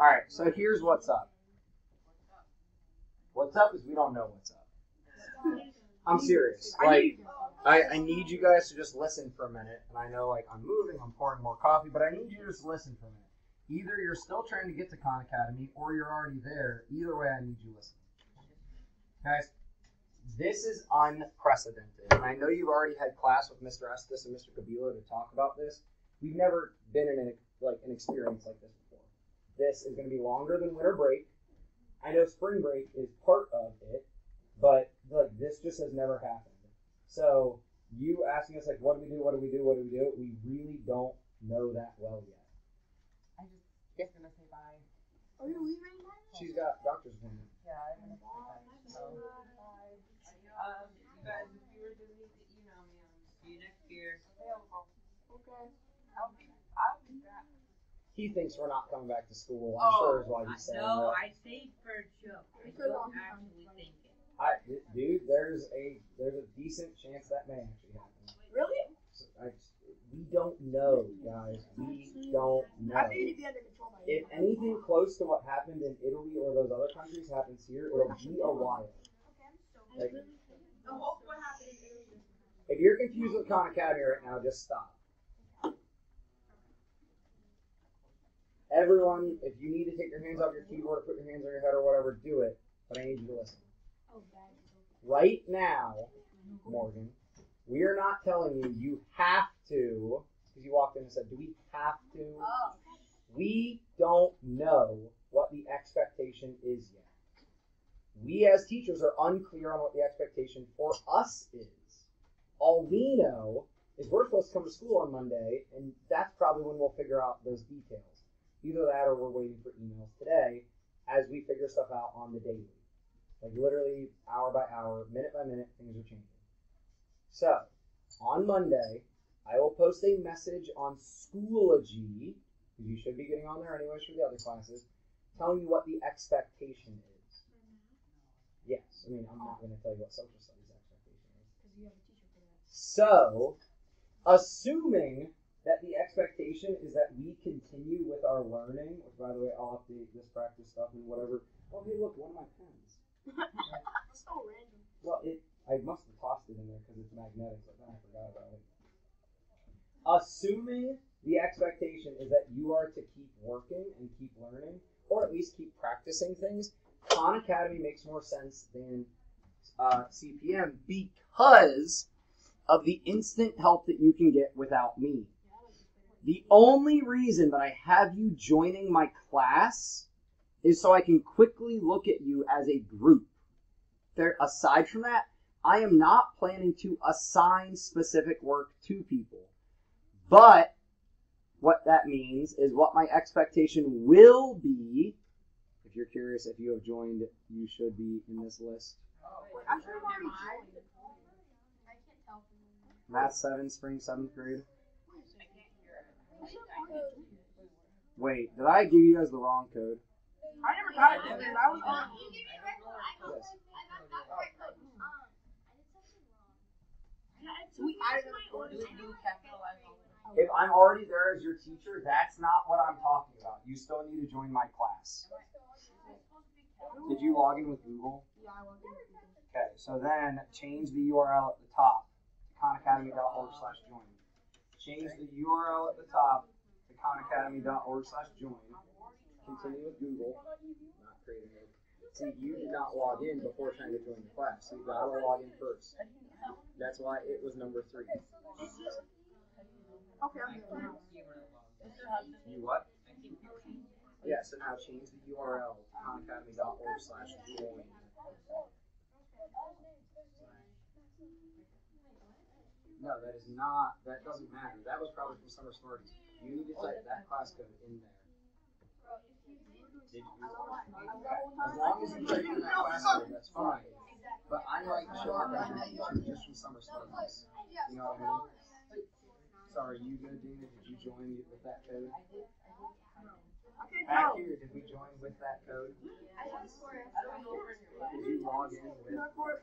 All right, so here's what's up. What's up is we don't know what's up. I'm serious. Like, I, I need you guys to just listen for a minute. And I know, like, I'm moving, I'm pouring more coffee, but I need you to just listen for a minute. Either you're still trying to get to Khan Academy or you're already there. Either way, I need you listening. Guys, this is unprecedented. And I know you've already had class with Mr. Estes and Mr. Cabilo to talk about this. We've never been in an, like an experience like this. This is going to be longer than winter break. I know spring break is part of it, but like this just has never happened. So you asking us like, what do we do? What do we do? What do we do? We really don't know that well yet. I just guess gonna say bye. Are you leaving? She's got doctor's appointment. Yeah, I'm gonna say bye. So, bye. Um, you guys, if you were to need to email me, I'll see you next year. Okay. I'll be, I'll be back. He thinks we're not coming back to school. I'm sure is oh, why he's saying no, that. I say for a joke. I For don't actually think it. I, dude, there's a there's a decent chance that may actually happen. Really? So I we don't know, guys. We don't know. I figured it'd be under control by If anything close to what happened in Italy or those other countries happens here, it'll be a while. Like, The whole what happened in if you're confused with Khan Academy right now, just stop. Everyone, if you need to take your hands off your keyboard or put your hands on your head or whatever, do it. But I need you to listen. Oh. Right now, Morgan, we are not telling you you have to, because you walked in and said, do we have to? Oh. We don't know what the expectation is yet. We as teachers are unclear on what the expectation for us is. All we know is we're supposed to come to school on Monday, and that's probably when we'll figure out those details. Either that or we're waiting for emails today as we figure stuff out on the daily. Like literally hour by hour, minute by minute, things are changing. So, on Monday, I will post a message on Schoology, because you should be getting on there anyways for the other classes, telling you what the expectation is. Mm-hmm. Yes, I mean, I'm not going to tell you what social studies expectation is. Because you have a teacher for that. So, assuming that the expectation is that we continue with our learning, which by the way, I'll update this practice stuff and whatever. Oh, hey, look, one of my pens. so random. Well, it I must have tossed it in there because it's magnetic, so then I forgot about it. Assuming the expectation is that you are to keep working and keep learning, or at least keep practicing things, Khan Academy makes more sense than uh, CPM because of the instant help that you can get without me. The only reason that I have you joining my class is so I can quickly look at you as a group. There, aside from that, I am not planning to assign specific work to people. But what that means is what my expectation will be. If you're curious, if you have joined, you should be in this list. Oh, wait, I should have already joined. I can't tell from Math 7, spring 7th grade. Wait, did I give you guys the wrong code? I never got it because I was on. Yes. We added Do we do capitalize on If I'm already there as your teacher, that's not what I'm talking about. You still need to join my class. Did you log in with Google? Yeah, I was. Okay, so then change the URL at the top to khanacademy.org slash join. Change the URL at the top to khanacademy.org slash join. Continue with Google. Not creating it. See, you did not log in before trying to join the class, so you gotta log in first. That's why it was number three. Okay, I'm now. You what? Yeah, so now change the URL to khanacademy.org slash join. No, that is not, that doesn't matter. That was probably from Summer Smarties. You need to type that class code in there. Did you? As long as you type in that class code, that's fine. But I like showing that you're teacher just from Summer Smarties. You know what I mean? So are you good, Dina? Did you join with that code? Okay, Back here, did we join with that code? Did you log in with, uh, Dina? What?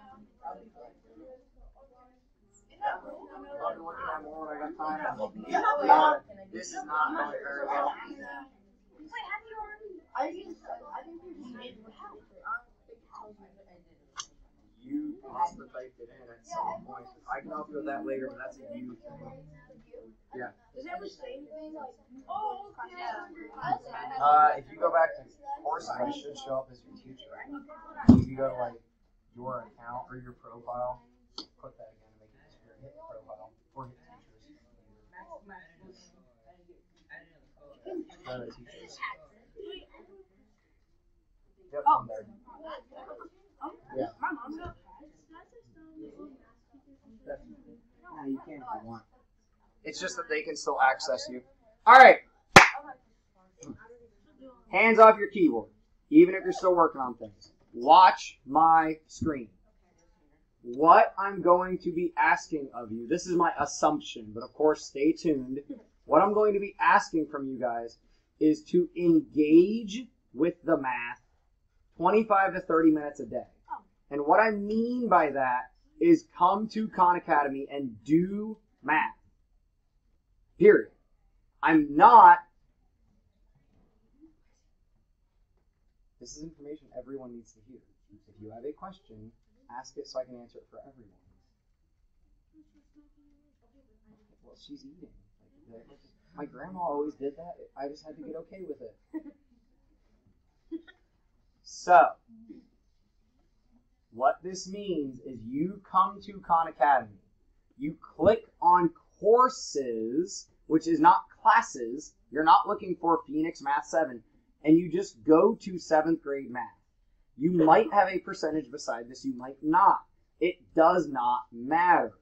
I'll be at more when I. You typed it in at some point. I can help you with that later, but that's a you. Yeah. Like, oh, Uh, if you go back to courses, I should show up as your teacher. If you go to like your account or your profile, click that again to make it easier. Hit profile or hit teachers. Go to teachers. Yep, I'm there. Yeah. My mom's got No, you can if you want. It's just that they can still access you. All right. Hands off your keyboard, even if you're still working on things. Watch my screen. What I'm going to be asking of you, this is my assumption, but of course, stay tuned. What I'm going to be asking from you guys is to engage with the math 25 to 30 minutes a day. And what I mean by that is come to Khan Academy and do math. Period. I'm not. This is information everyone needs to hear. If you have a question, ask it so I can answer it for everyone. Well, she's eating. Like, my grandma always did that. I just had to get okay with it. So, what this means is you come to Khan Academy, you click on courses, which is not classes. You're not looking for Phoenix Math 7, and you just go to seventh grade math. You might have a percentage beside this, you might not. It does not matter.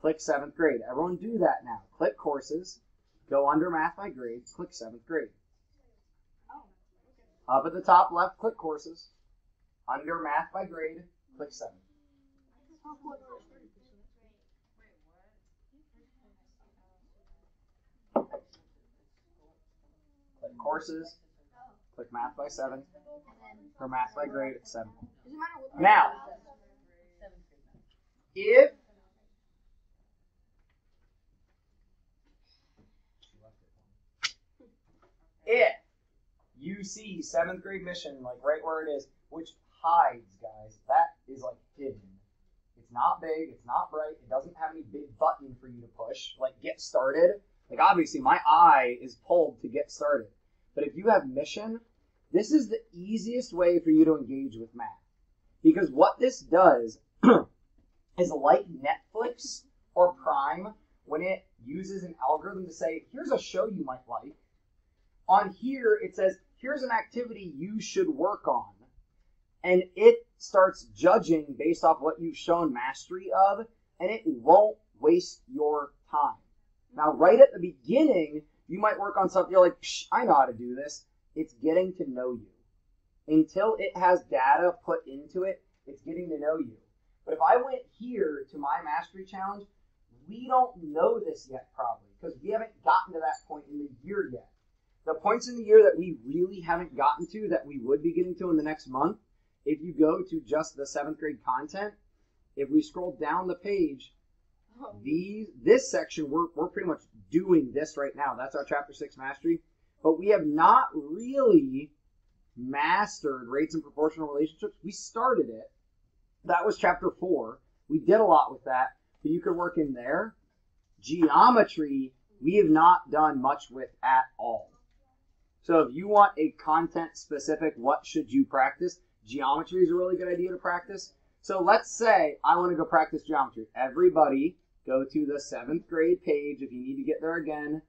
Click seventh grade. Everyone do that now. Click courses, go under math by grade, click seventh grade. Up at the top left, click courses. Under math by grade, click seven. Click courses. Click math by seven. Or math by grade at seven. Now, if if you see seventh grade mission like right where it is, which hides, guys, that is like hidden. It's not big, it's not bright, it doesn't have any big button for you to push, like get started. Like obviously my eye is pulled to get started. But if you have mission, this is the easiest way for you to engage with math. Because what this does is like Netflix or Prime when it uses an algorithm to say, here's a show you might like. On here, it says, here's an activity you should work on. And it starts judging based off what you've shown mastery of, and it won't waste your time. Now, right at the beginning, you might work on something you're like, I know how to do this. It's getting to know you. Until it has data put into it, it's getting to know you. But if I went here to my mastery challenge, we don't know this yet, probably, because we haven't gotten to that point in the year yet. The points in the year that we really haven't gotten to that we would be getting to in the next month, if you go to just the seventh grade content, if we scroll down the page, oh. these this section we're, we're pretty much doing this right now. That's our chapter six mastery. But we have not really mastered rates and proportional relationships. We started it. That was chapter four. We did a lot with that, but you could work in there. Geometry, we have not done much with at all. So if you want a content specific, what should you practice? Geometry is a really good idea to practice. So let's say I want to go practice geometry. Everybody go to the seventh grade page. If you need to get there again,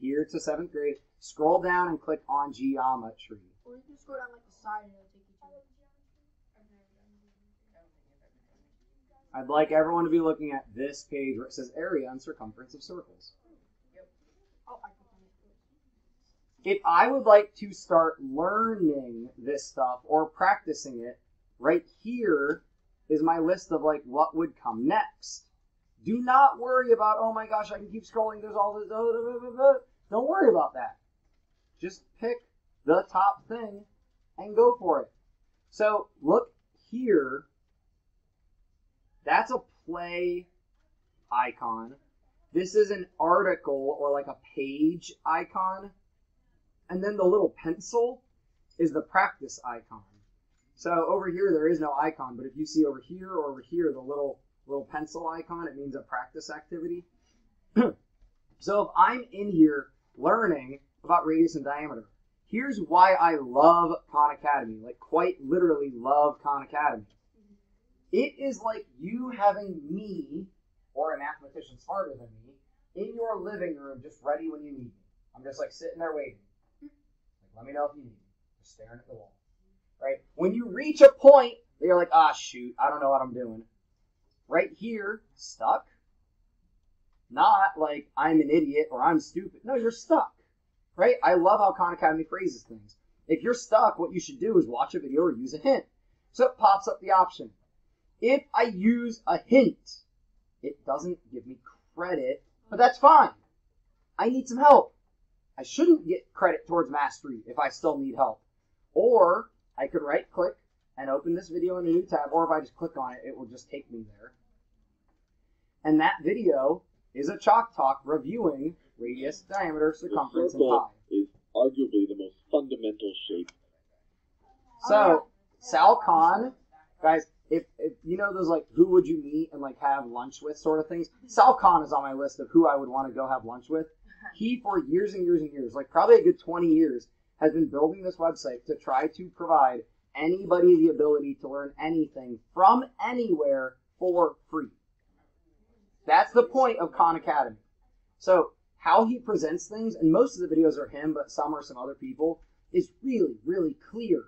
here to seventh grade. Scroll down and click on geometry. Or you can go down like the side and it'll take you to. I'd like everyone to be looking at this page where it says area and circumference of circles. Oh, I clicked on it. If I would like to start learning this stuff or practicing it, right here is my list of like what would come next. Do not worry about, oh my gosh, I can keep scrolling, there's all this. uh." Don't worry about that. Just pick the top thing and go for it. So look here. That's a play icon. This is an article or like a page icon. And then the little pencil is the practice icon. So over here there is no icon, but if you see over here or over here the little little pencil icon, it means a practice activity. so if I'm in here learning about radius and diameter, here's why I love Khan Academy, like quite literally love Khan Academy. It is like you having me or a mathematician smarter than me in your living room just ready when you need me. I'm just like sitting there waiting. Like, let me know if you need me. Just staring at the wall. Right? When you reach a point you're like, ah, shoot, I don't know what I'm doing. Right here, stuck. Not like I'm an idiot or I'm stupid. No, you're stuck. Right? I love how Khan Academy phrases things. If you're stuck, what you should do is watch a video or use a hint. So it pops up the option. If I use a hint, it doesn't give me credit, but that's fine. I need some help. I shouldn't get credit towards mastery if I still need help. Or I could right click and open this video in a new tab, or if I just click on it, it will just take me there. And that video is a Chalk Talk reviewing radius, diameter, circumference, and pi. is arguably the most fundamental shape. So, Sal Khan, guys, if, if you know those like who would you meet and like have lunch with sort of things, Sal Khan is on my list of who I would want to go have lunch with. He for years and years and years, like probably a good 20 years, has been building this website to try to provide anybody the ability to learn anything from anywhere for free. That's the point of Khan Academy. So how he presents things, and most of the videos are him, but some are some other people, is really, really clear.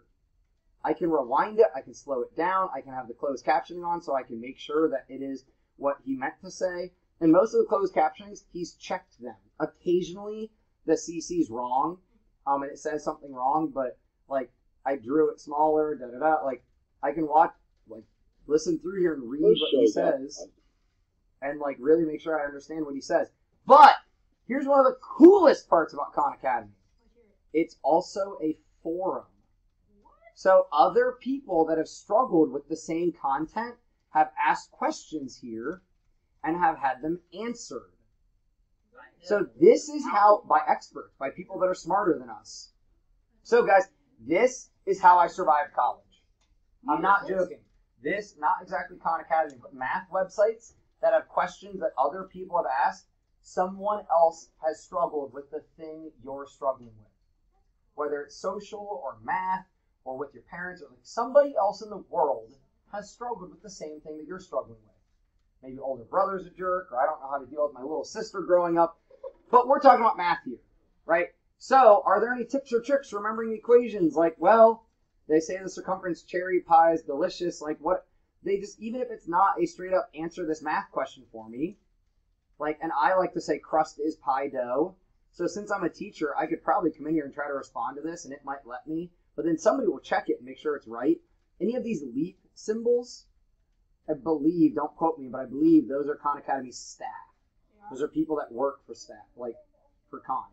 I can rewind it, I can slow it down, I can have the closed captioning on so I can make sure that it is what he meant to say. And most of the closed captionings, he's checked them. Occasionally, the CC's wrong, um, and it says something wrong, but like I drew it smaller, da da da. Like I can watch, like listen through here and read what he says. And like really make sure I understand what he says. But here's one of the coolest parts about Khan Academy. It's also a forum. So other people that have struggled with the same content have asked questions here and have had them answered. So this is how by experts, by people that are smarter than us. So guys, this is how I survived college. I'm not joking. This, not exactly Khan Academy, but math websites that have questions that other people have asked, someone else has struggled with the thing you're struggling with. Whether it's social or math or with your parents or like somebody else in the world has struggled with the same thing that you're struggling with. Maybe older brother's a jerk, or I don't know how to deal with my little sister growing up. But we're talking about math here, right? So, are there any tips or tricks remembering equations? Like, well, they say the circumference cherry pie is delicious. Like, what? They just, even if it's not a straight up answer this math question for me, like, and I like to say crust is pie dough. So, since I'm a teacher, I could probably come in here and try to respond to this, and it might let me. But then somebody will check it and make sure it's right. Any of these leap symbols, I believe, don't quote me, but I believe those are Khan Academy staff. Those are people that work for staff, like for Khan.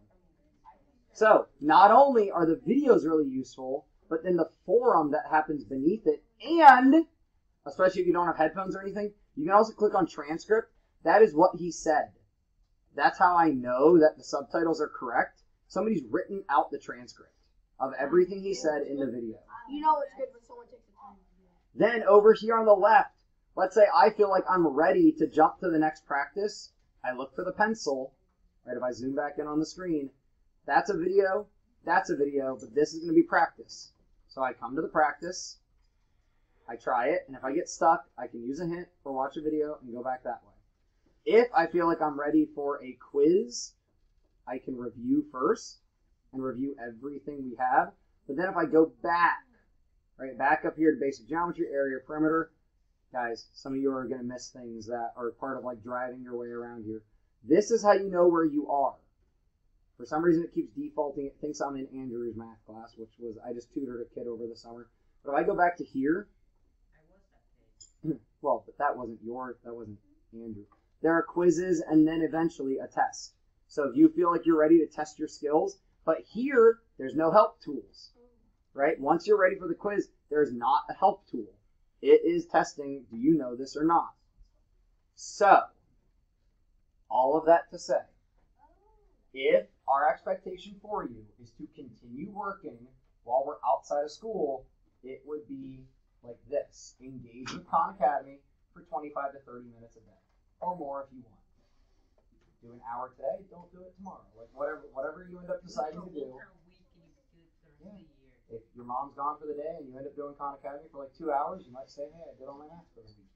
So, not only are the videos really useful, but then the forum that happens beneath it, and especially if you don't have headphones or anything, you can also click on transcript. That is what he said. That's how I know that the subtitles are correct. Somebody's written out the transcript of everything he said in the video. You know it's good when someone takes the time to do that. Then over here on the left, let's say I feel like I'm ready to jump to the next practice. I look for the pencil. Right, if I zoom back in on the screen, that's a video, that's a video, but this is going to be practice. So I come to the practice, I try it, and if I get stuck, I can use a hint or watch a video and go back that way. If I feel like I'm ready for a quiz, I can review first and review everything we have. But then if I go back, right, back up here to basic geometry, area, perimeter, guys, some of you are going to miss things that are part of like driving your way around here. This is how you know where you are. For some reason, it keeps defaulting. It thinks I'm in Andrew's math class, which was I just tutored a kid over the summer. But if I go back to here, I was that kid. well, but that wasn't your, that wasn't Andrew. There are quizzes and then eventually a test. So if you feel like you're ready to test your skills, but here there's no help tools, right? Once you're ready for the quiz, there's not a help tool. It is testing, do you know this or not? So, all of that to say, if our expectation for you is to continue working while we're outside of school, it would be like this. Engage with Khan Academy for 25 to 30 minutes a day, or more if you want. Do an hour today, don't do it tomorrow. Like whatever, whatever you end up deciding to do. For a week and you could do it for the rest of the year. If your mom's gone for the day and you end up doing Khan Academy for like two hours, you might say, "Hey, I did all my math for the week."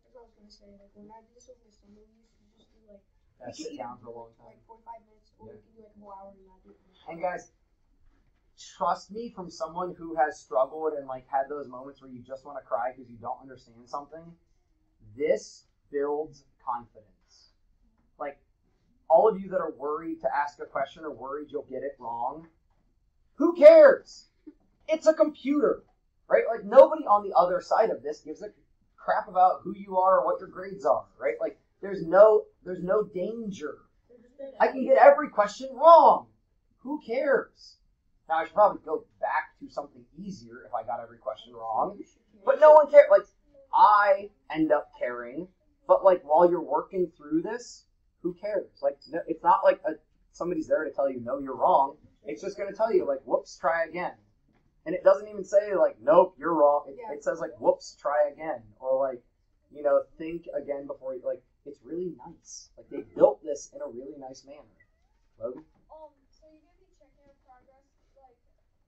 That's what I was gonna say. Like when I did this over the summer, we used to just do like Gotta sit down for a long time. like 45 minutes, or we can do like a whole hour and not do it. And guys, trust me from someone who has struggled and like had those moments where you just want to cry because you don't understand something. This builds confidence. Like all of you that are worried to ask a question or worried you'll get it wrong, who cares? It's a computer, right? Like nobody on the other side of this gives a crap about who you are or what your grades are, right? Like there's no there's no danger. I can get every question wrong. Who cares? Now I should probably go back to something easier if I got every question wrong. But no one cares. Like I end up caring, but like while you're working through this, who cares? Like no, it's not like a, somebody's there to tell you no, you're wrong. It's just going to tell you like, whoops, try again. And it doesn't even say like, nope, you're wrong. It, Yeah. it says like, whoops, try again, or like, you know, think again before you like. It's really nice. Like they built this in a really nice manner. Logan. Um, so you're gonna be checking your progress, like,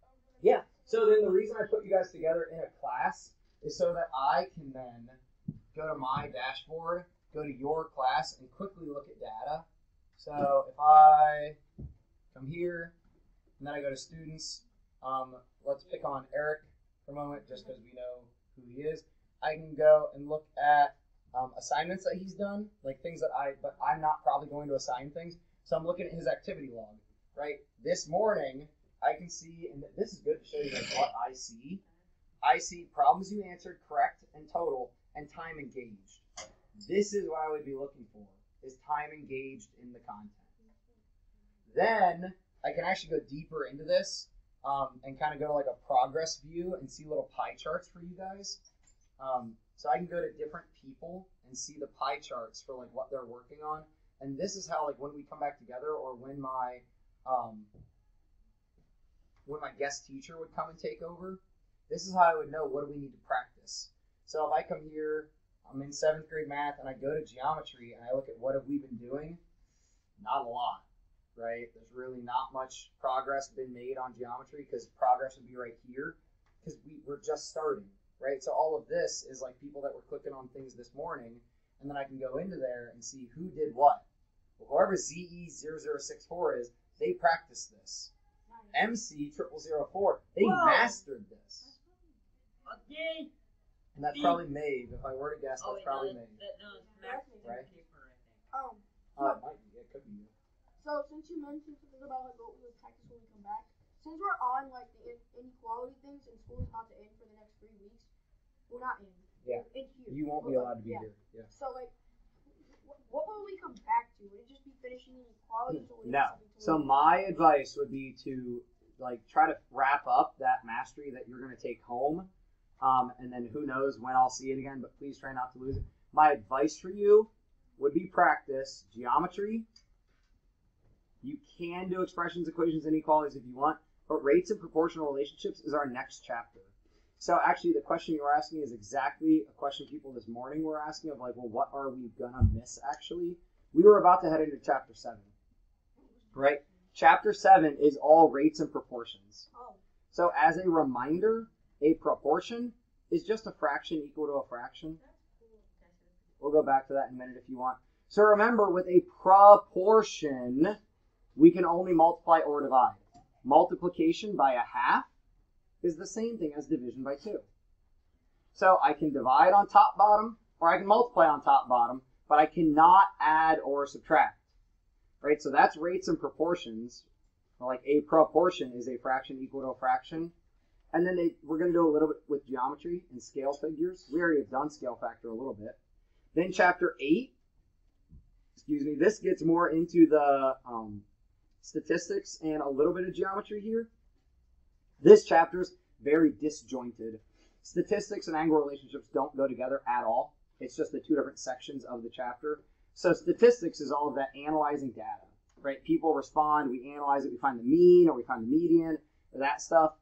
over the Yeah. So then the reason I put you guys together in a class is so that I can then go to my dashboard, go to your class, and quickly look at data. So if I come here, and then I go to students, um, let's pick on Eric for a moment, just because we know who he is. I can go and look at um, assignments that he's done, like things that I, but I'm not probably going to assign things. So I'm looking at his activity log, right? This morning, I can see, and this is good to show you guys what I see. I see problems you answered correct and total, and time engaged. This is what I would be looking for: is time engaged in the content. Then I can actually go deeper into this um, and kind of go to like a progress view and see little pie charts for you guys. Um, so I can go to different people and see the pie charts for like what they're working on. And this is how like when we come back together or when my um, when my guest teacher would come and take over, this is how I would know what do we need to practice. So if I come here, I'm in seventh grade math, and I go to geometry and I look at what have we been doing, not a lot, right? There's really not much progress been made on geometry because progress would be right here because we, we're just starting, right? So all of this is like people that were clicking on things this morning, and then I can go into there and see who did what. Well, whoever ZE0064 is, they practiced this. MC triple zero four, they Whoa. mastered this. Okay. And that's probably Maeve. If I were to guess, Oh, that's wait, probably no, Maeve. that, no, Right. Paper, I. Um, Uh, it might be. It could be so since you mentioned something about like what we would practice when we come back, since we're on like the in- inequality things and school is about to end for the next three weeks, we're not in. Yeah. We're in here. You won't be We're allowed to be yeah. here. Yeah. So like, what, will we come back to? Would it just be finishing inequalities? Or would it be No. So my advice would be to like try to wrap up that mastery that you're going to take home, um, and then who knows when I'll see it again. But please try not to lose it. My advice for you would be practice geometry. You can do expressions, equations, and inequalities if you want, but rates and proportional relationships is our next chapter. So actually, the question you're asking is exactly a question people this morning were asking of like, well, what are we gonna miss? Actually, we were about to head into chapter seven, right? Chapter seven is all rates and proportions. Oh, So as a reminder, a proportion is just a fraction equal to a fraction. We'll go back to that in a minute if you want. So remember, with a proportion, we can only multiply or divide. Multiplication by a half is the same thing as division by 2. So I can divide on top bottom, or I can multiply on top bottom, but I cannot add or subtract. Right? So that's rates and proportions. Like a proportion is a fraction equal to a fraction. And then they, we're going to do a little bit with geometry and scale figures. We already have done scale factor a little bit. Then chapter 8, excuse me, this gets more into the um, statistics and a little bit of geometry here. This chapter is very disjointed. Statistics and angle relationships don't go together at all. It's just the two different sections of the chapter. So statistics is all of that analyzing data, right? People respond, we analyze it, we find the mean or we find the median, or that stuff.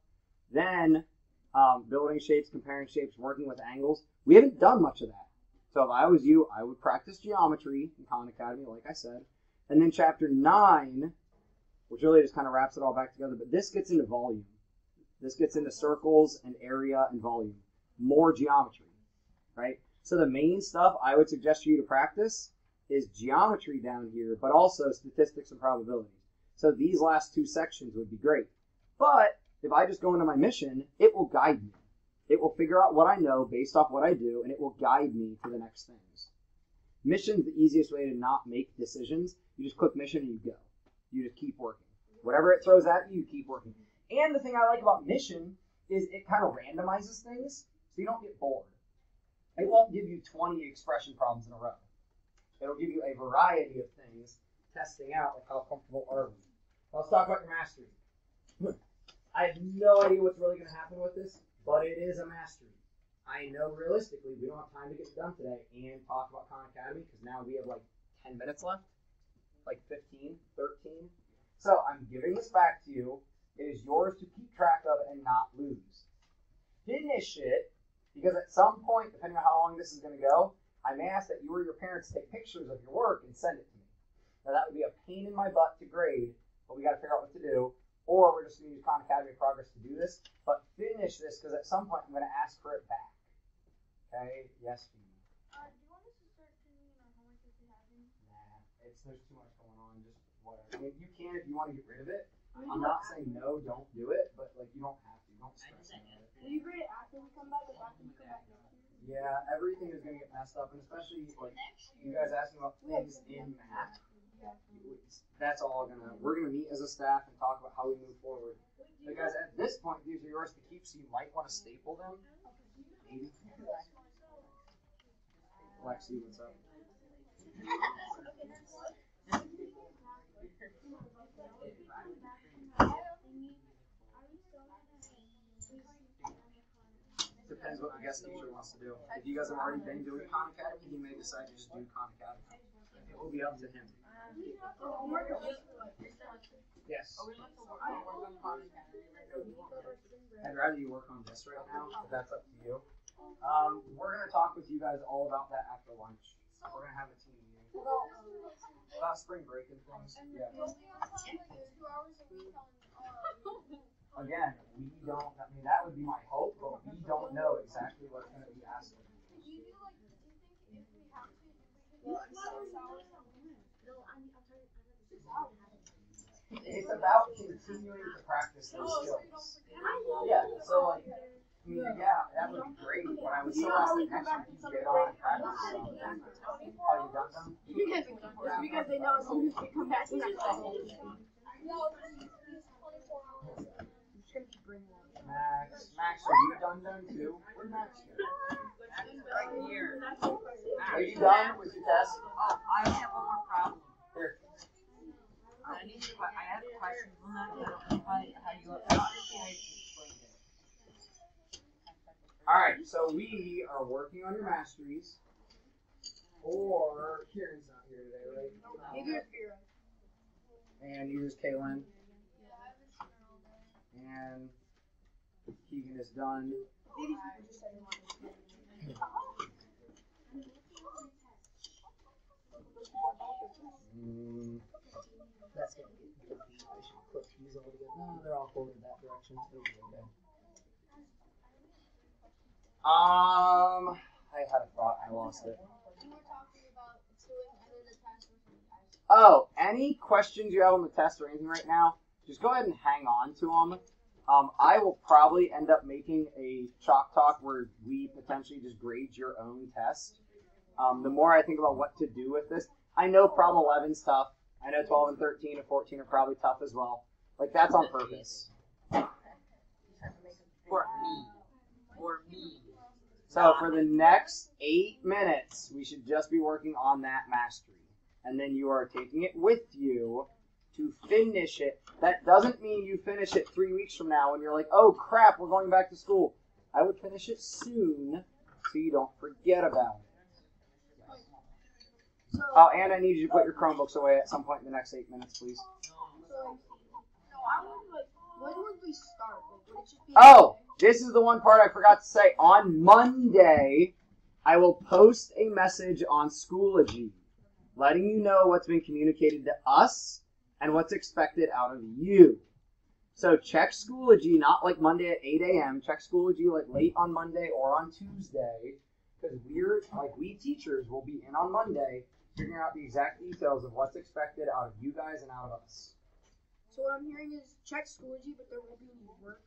Then um, building shapes, comparing shapes, working with angles. We haven't done much of that. So if I was you, I would practice geometry in Khan Academy, like I said. And then chapter 9, which really just kind of wraps it all back together, but this gets into volume. This gets into circles and area and volume. More geometry, right? So the main stuff I would suggest for you to practice is geometry down here, but also statistics and probabilities. So these last two sections would be great. But if I just go into my mission, it will guide me. It will figure out what I know based off what I do, and it will guide me to the next things. Mission's the easiest way to not make decisions. You just click mission and you go. You just keep working. Whatever it throws at you, you keep working. And the thing I like about mission is it kind of randomizes things so you don't get bored. It won't give you 20 expression problems in a row. It'll give you a variety of things, testing out like how comfortable are we. Let's talk about your mastery. I have no idea what's really going to happen with this, but it is a mastery. I know realistically we don't have time to get done today and talk about Khan Academy because now we have like 10 minutes left, like 15, 13. So I'm giving this back to you. It is yours to keep track of and not lose. Finish it because at some point, depending on how long this is going to go, I may ask that you or your parents take pictures of your work and send it to me. Now that would be a pain in my butt to grade, but we got to figure out what to do. Or we're just going to use Khan Academy Progress to do this. But finish this because at some point I'm going to ask for it back. Okay? Yes, Phoebe. Uh, do you want us to start turning in our homework if we haven't? Nah, it's there's too much going on. Just whatever. I mean, you can if you want to get rid of it. I'm not saying no, don't do it, but like you don't have to. Don't stress about it. Will you grade it after we come back? After we come back next year? Yeah, everything is going to get messed up, and especially like you guys asking about things in math. That's all gonna. We're gonna meet as a staff and talk about how we move forward. Because at this point, these are yours to keep, so you might want to staple them. Maybe. Lexi, what's up? Depends what the guest teacher wants to do. If you guys have already been doing Khan Academy, he may decide to just do Khan Academy. It will be up to him. Homework or just like Yes. We want to work on work on Khan Academy right now. I'd rather you work on this right now, but that's up to you. Um, we're gonna talk with you guys all about that after lunch. We're gonna have a team meeting about spring break and things. Yeah. two hours a week on uh, Again, we don't. I mean, that would be my hope, but we don't know exactly what's gonna be asked. of you do like, do you think if we have to, if we can do six hours? No, I mean, I'm sorry, I have six. It's about continuing to practice those skills. Yeah. So like, I mean, yeah, that would be great, but I would still ask the next you get on and practice some of them. Oh, you done them? Because, because they know as soon as we come back, we're not going to. Max, Max, are you done them too? Where'd Max go? Right here. Are you done with your test? Oh, I have one more problem. Here. I need to, I have questions on that, I don't know how, how you, I how you explained it. All right, so we are working on your masteries. Or Kieran's not here today, right? Neither is Vera. And neither's Kaylin. And Keegan is done. These people just said they wanted to. Mm, that's gonna get confusing. I should put these all together. No, they're all forwarded that direction. It'll be okay. Um, I had a thought. I lost it. Oh, any questions you have on the test or anything right now, just go ahead and hang on to them. Um, I will probably end up making a chalk talk where we potentially just grade your own test. Um, the more I think about what to do with this, I know problem 11 is tough. I know 12 and 13 and 14 are probably tough as well. Like that's on purpose. For me. For me. So uh, for the next eight minutes, we should just be working on that mastery. And then you are taking it with you to finish it. That doesn't mean you finish it three weeks from now when you're like, oh crap, we're going back to school. I would finish it soon so you don't forget about it. So, Oh, and I need you to put your Chromebooks away at some point in the next eight minutes, please. so, so I would like, when would we start? Like, would it just be? Oh, this is the one part I forgot to say. On Monday, I will post a message on Schoology letting you know what's been communicated to us and what's expected out of you. So check Schoology, not like Monday at 8 a.m. Check Schoology like late on Monday or on Tuesday, because we're like we teachers will be in on Monday figuring out the exact details of what's expected out of you guys and out of us. So what I'm hearing is check Schoology, but there won't be any work.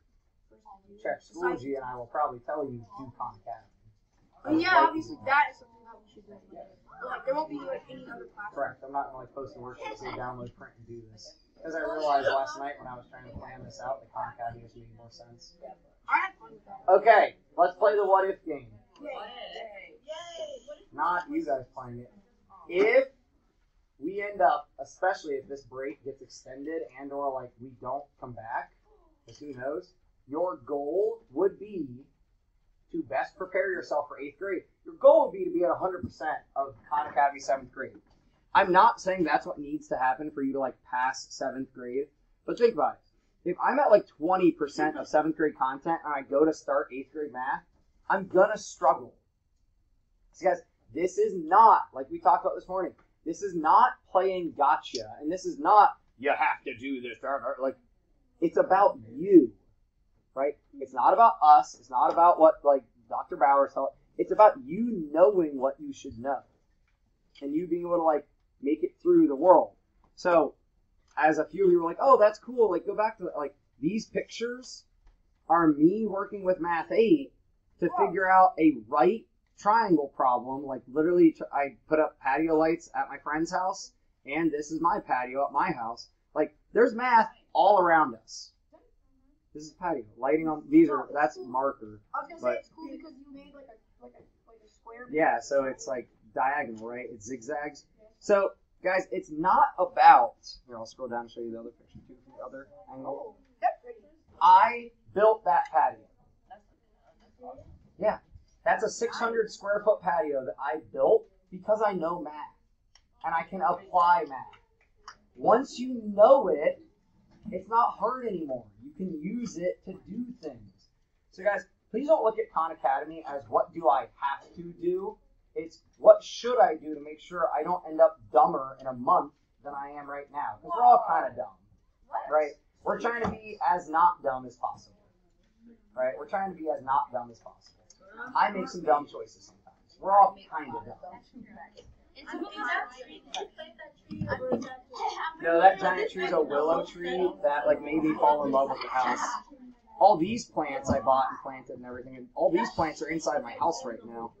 Check Besides- Schoology, and I will probably tell you do Khan Academy. I mean, yeah, obviously that is something that we should do. But like, there won't be like any other class. Correct. I'm not going to like post the work and say download, print, and do this. Because I realized last night when I was trying to plan this out, the Khan Academy just made more sense. I had fun with that. Okay, let's play the what if game. Yay. Not you guys playing it. If we end up, especially if this break gets extended and or like we don't come back, because who knows, your goal would be to best prepare yourself for eighth grade. Your goal would be to be at 100% of Khan Academy seventh grade. I'm not saying that's what needs to happen for you to like pass seventh grade, but think about it. If I'm at like 20% of seventh grade content and I go to start eighth grade math, I'm gonna struggle. So guys, this is not like we talked about this morning. This is not playing gotcha, and this is not you have to do this. Like it's about you, right? It's not about us. It's not about what like Dr. Bauer told. It's about you knowing what you should know, and you being able to like make it through the world. So, as a few of you were like, "Oh, that's cool," like go back to like these pictures are me working with Math Eight to figure out a right triangle problem. Like literally, tr- I put up patio lights at my friend's house, and this is my patio at my house. Like there's math all around us. This is patio lighting on. These are that's marker. I was gonna But- say it's cool because you made like a like a like a square. Yeah, so it's like diagonal, right? It zigzags. So guys, it's not about. Here, I'll scroll down and show you the other picture too from the other angle. Oh. I built that patio. Yeah, that's a 600 square foot patio that I built because I know math and I can apply math. Once you know it, it's not hard anymore. Can use it to do things. So, guys, please don't look at Khan Academy as what do I have to do. It's what should I do to make sure I don't end up dumber in a month than I am right now. Because we're all kind of dumb, right? We're trying to be as not dumb as possible, right? We're trying to be as not dumb as possible. I make some dumb choices sometimes. We're all kind of dumb. No, that giant tree is a willow tree that like made me fall in love with the house. All these plants I bought and planted and everything, and all these plants are inside my house right now.